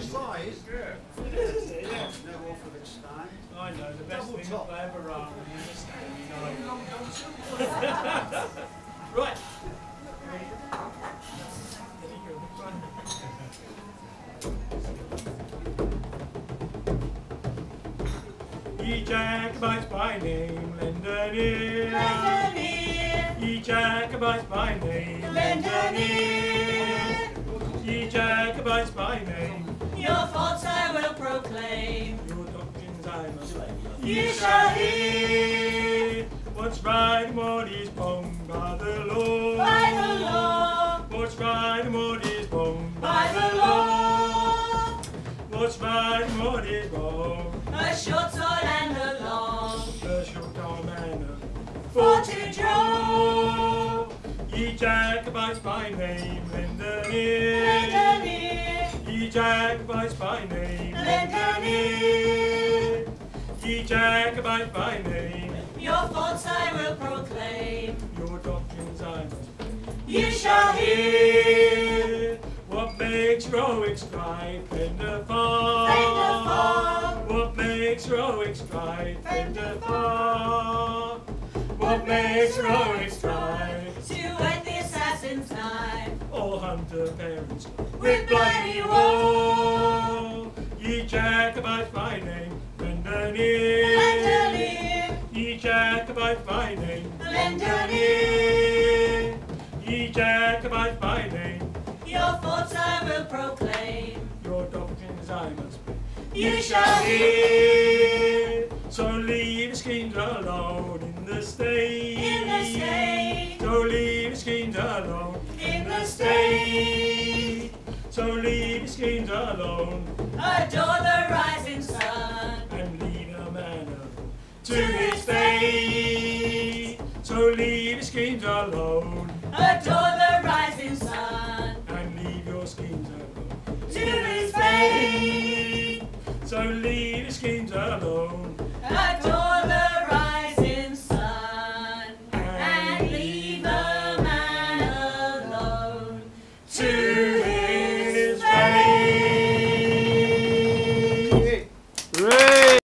same size. Yeah. It is, isn't it? Yeah. No. I know, the best Double thing top. that ever run is a standing iron. Right. Ye Jacobites by name, lend ear. Lend ear. Ye Jacobites by name, Lend ear. Ye Jacobites by name, must lay. You shall hear what's right and what is wrong by the law. By the law. What's right and what is wrong By the law. What's right and what is wrong? A short sword and a long. The short arm and a For to draw. Ye Jacobites by name, lend an Lend an ear. Ye Jacobites by name, Lend an ear. Ye Jacobites by name, Your faults I will proclaim. your doctrines I must You shall hear. What makes heroic strife and the fall? What makes heroic strife And the fall? What makes heroic strife? To whet the assassin's knife. All hunter parents With bloody woe. Ye Jacobites by name, Jacobites by name, Lend. Ye Jacobites by name, Your faults I will proclaim. your doctrines I must be. You shall hear. So leave schemes alone in the state. In the state. So leave the schemes alone In the state. So leave the schemes alone Adore the rising sun. and leave a man to his fate. So leave the schemes alone Adore the rising sun. and leave your schemes alone To his fate. So leave your schemes alone